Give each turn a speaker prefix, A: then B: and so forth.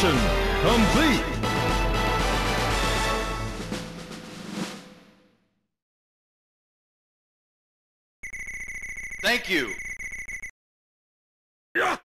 A: Mission complete! Thank you. Yeah.